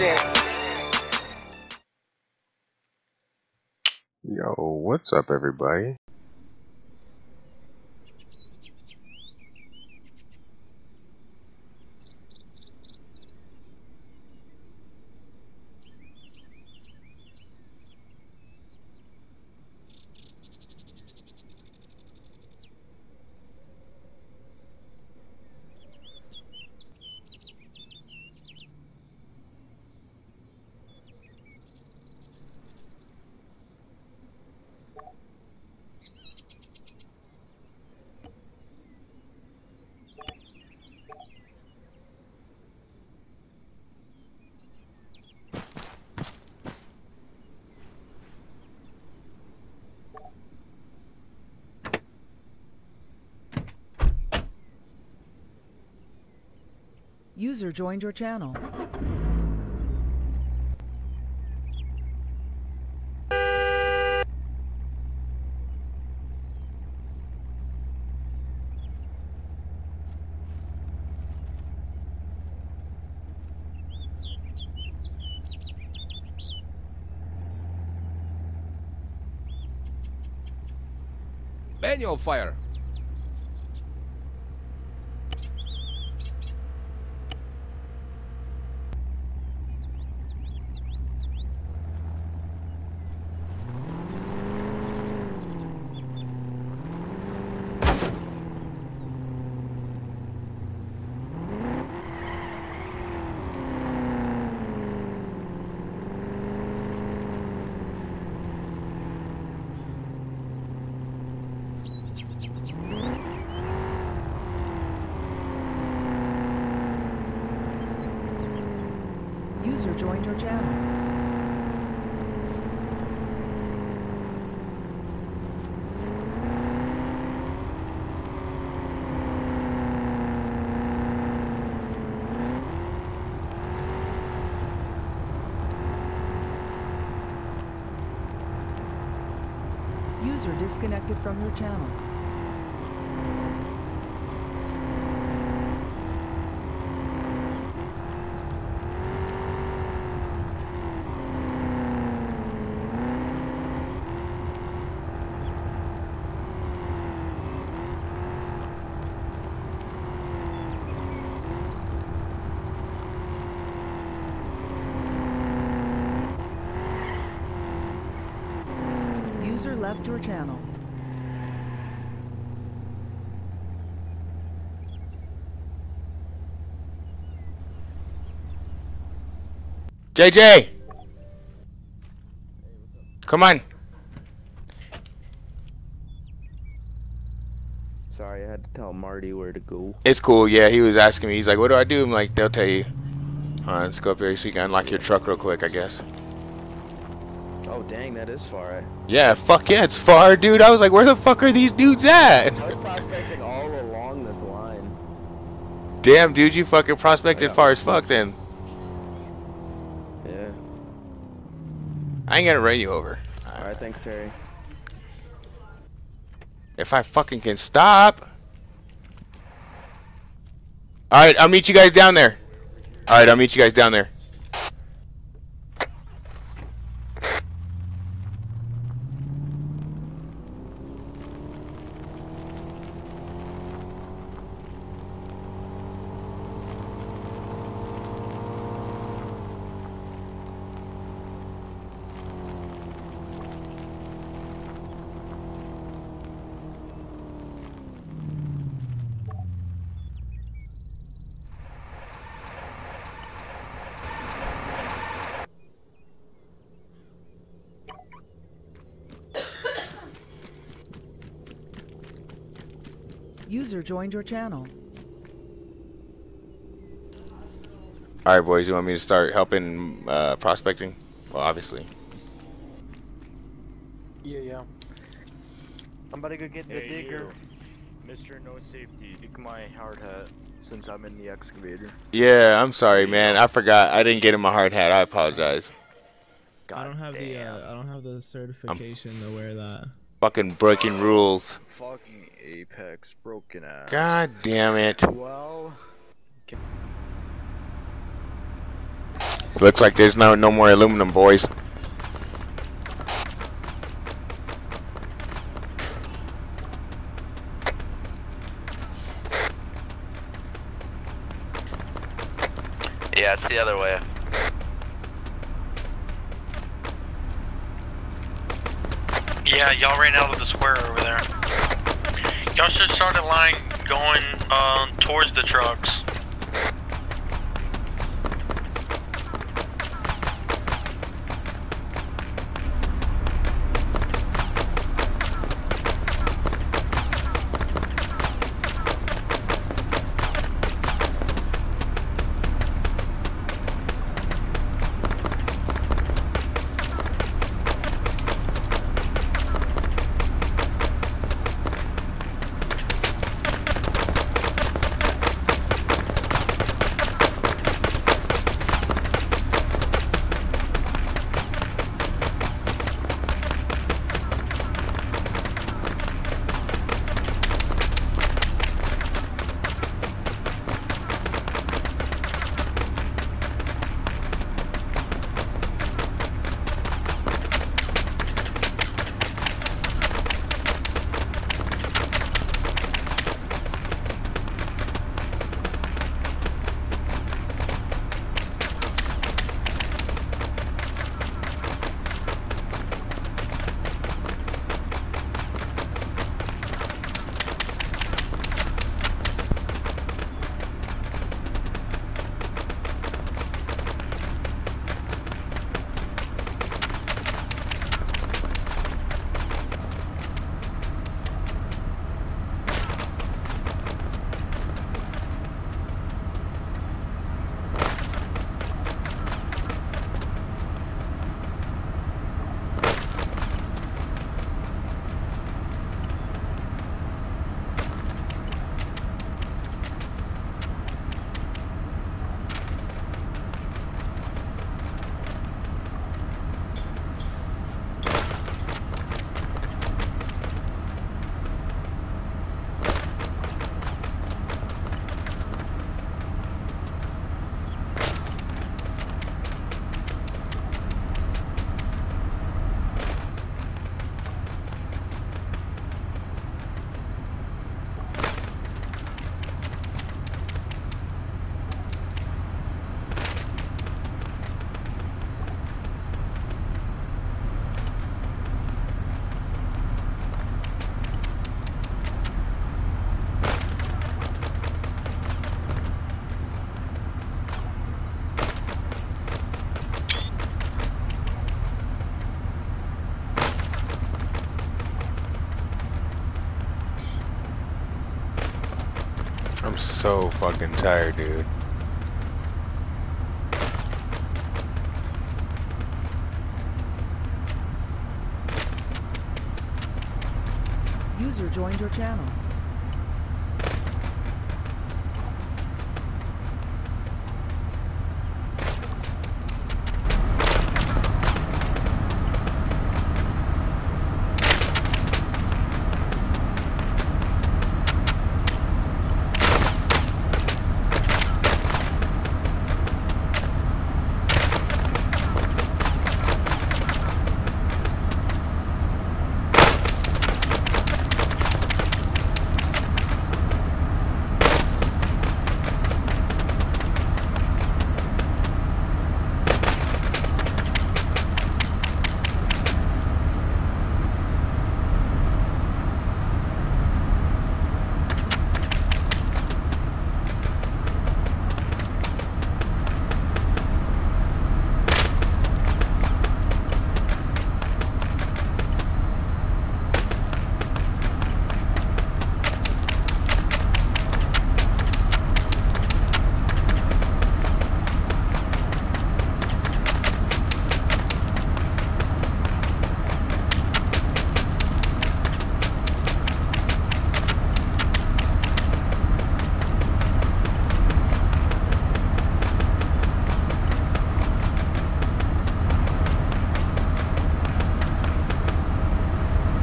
Yo, what's up, everybody? User joined your channel. Manual fire. User joined your channel. User disconnected from your channel. User left your channel. JJ! Come on. Sorry, I had to tell Marty where to go. It's cool, yeah. He was asking me. He's like, what do I do? I'm like, they'll tell you. Uh, let's go up here so you can unlock your truck real quick, I guess. Oh, dang, that is far. Yeah, fuck yeah, it's far, dude. I was like, where the fuck are these dudes at? I was prospecting all along this line. Damn, dude, you fucking prospected far as fuck then. Yeah. I ain't gonna run you over. Alright, thanks, Terry. If I fucking can stop. Alright, I'll meet you guys down there. Alright, I'll meet you guys down there. User joined your channel. Alright, boys, you want me to start helping uh, prospecting? Well, obviously. Yeah, yeah. I'm about to go get the Hey, digger. you. Mr. No Safety, take my hard hat since I'm in the excavator. Yeah, I'm sorry, man. I forgot. I didn't get him a hard hat. I apologize. I don't have the uh, I don't have the certification to wear that. Fucking breaking rules. Fucking Apex, broken ass. God damn it. Well, Looks like there's no no more aluminum, boys. Yeah, it's the other way. Yeah, y'all ran out of the square over there. Y'all should start a line going uh, towards the trucks. So fucking tired, dude. User joined your channel.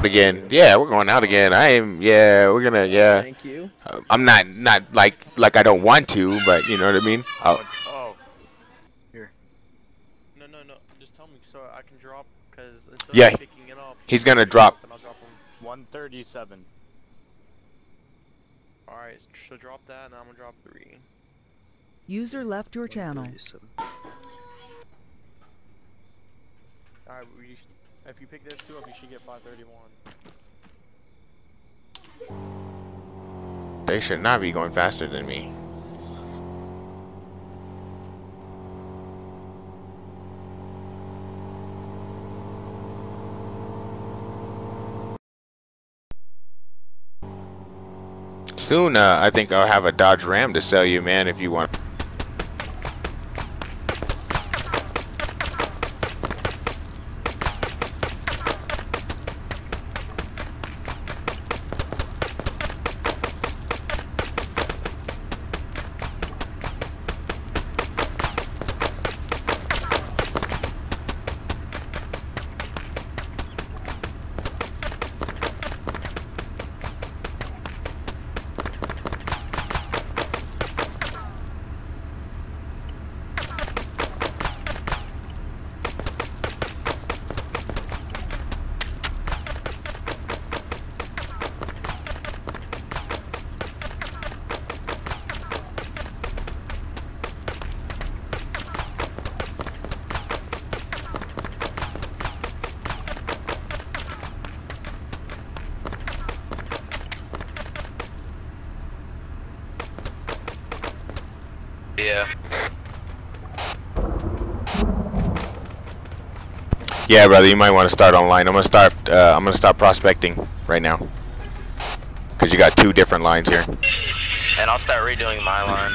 Again, yeah, we're going out again. I am, yeah, we're gonna, yeah. Thank you. Uh, I'm not, not like, like I don't want to, but you know what I mean. Oh, Oh. Here. No, no, no. Just tell me so I can drop? Cause instead Yeah. picking it up, He's gonna drop. drop 137. Alright, so drop that, and I'm gonna drop three. User left your channel. If you pick this two up, you should get 531. They should not be going faster than me. Soon, uh, I think I'll have a Dodge Ram to sell you, man, if you want. Yeah. Yeah, brother, you might want to start online. I'm gonna start. Uh, I'm gonna start prospecting right now. Cause you got two different lines here. And I'll start redoing my line.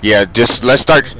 Yeah, just let's start